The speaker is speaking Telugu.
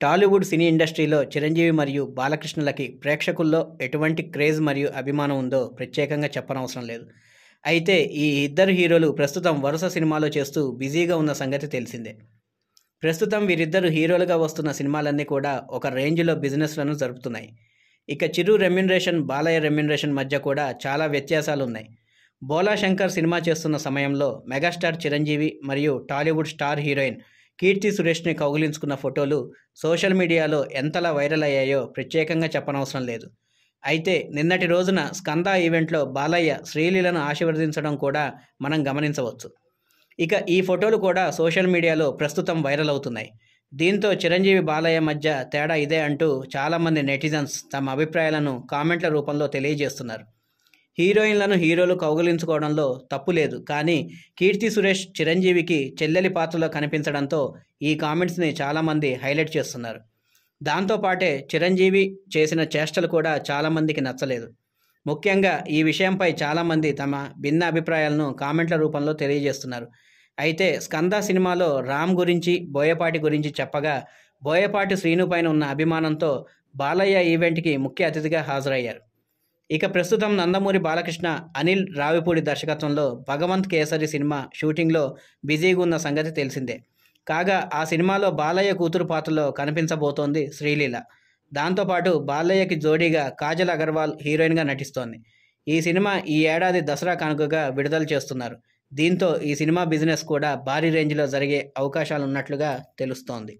టాలీవుడ్ సినీ ఇండస్ట్రీలో చిరంజీవి మరియు బాలకృష్ణలకి ప్రేక్షకుల్లో ఎటువంటి క్రేజ్ మరియు అభిమానం ఉందో ప్రత్యేకంగా చెప్పనవసరం లేదు. అయితే ఈ ఇద్దరు హీరోలు ప్రస్తుతం వరుస సినిమాలు చేస్తూ బిజీగా ఉన్న సంగతి తెలిసిందే. ప్రస్తుతం వీరిద్దరు హీరోలుగా వస్తున్న సినిమాలన్నీ కూడా ఒక రేంజ్లో బిజినెస్లను జరుపుతున్నాయి. ఇక చిరు రెమ్యునరేషన్ బాలయ్య రెమ్యునరేషన్ మధ్య కూడా చాలా వ్యత్యాసాలు ఉన్నాయి బోలా శంకర్ సినిమా చేస్తున్న సమయంలో మెగాస్టార్ చిరంజీవి మరియు టాలీవుడ్ స్టార్ హీరోయిన్ కీర్తి సురేష్ని కౌగిలించుకున్న ఫోటోలు సోషల్ మీడియాలో ఎంతలా వైరల్ అయ్యాయో ప్రత్యేకంగా చెప్పనవసరం లేదు. అయితే నిన్నటి రోజున స్కంద ఈవెంట్లో బాలయ్య శ్రీలీలను ఆశీర్వదించడం కూడా మనం గమనించవచ్చు. ఇక ఈ ఫోటోలు కూడా సోషల్ మీడియాలో ప్రస్తుతం వైరల్ అవుతున్నాయి. దీంతో చిరంజీవి బాలయ్య మధ్య తేడా ఇదే అంటూ చాలామంది నెటిజన్స్ తమ అభిప్రాయాలను కామెంట్ల రూపంలో తెలియజేస్తున్నారు. హీరోయిన్లను హీరోలు కౌగిలించుకోవడంలో తప్పు లేదు. కానీ కీర్తి సురేష్ చిరంజీవికి చెల్లెలి పాత్రలో కనిపించడంతో ఈ కామెంట్స్ని చాలామంది హైలైట్ చేస్తున్నారు. దాంతోపాటే చిరంజీవి చేసిన చేష్టలు కూడా చాలామందికి నచ్చలేదు. ముఖ్యంగా ఈ విషయంపై చాలామంది తమ భిన్న అభిప్రాయాలను కామెంట్ల రూపంలో తెలియజేస్తున్నారు. అయితే స్కంద సినిమాలో రామ్ గురించి బోయపాటి గురించి చెప్పగా బోయపాటి శ్రీను పైన ఉన్న అభిమానంతో బాలయ్య ఈవెంట్కి ముఖ్య అతిథిగా హాజరయ్యారు. ఇక ప్రస్తుతం నందమూరి బాలకృష్ణ అనిల్ రావిపూడి దర్శకత్వంలో భగవంత్ కేసరి సినిమా షూటింగ్లో బిజీగా ఉన్న సంగతి తెలిసిందే. కాగా ఆ సినిమాలో బాలయ్య కూతురు పాత్రలో కనిపించబోతోంది శ్రీలీల. దాంతోపాటు బాలయ్యకి జోడీగా కాజల్ అగర్వాల్ హీరోయిన్గా నటిస్తోంది. ఈ సినిమా ఈ ఏడాది దసరా కానుకగా విడుదల చేస్తున్నారు. దీంతో ఈ సినిమా బిజినెస్ కూడా భారీ రేంజ్లో జరిగే అవకాశాలు ఉన్నట్లుగా తెలుస్తోంది.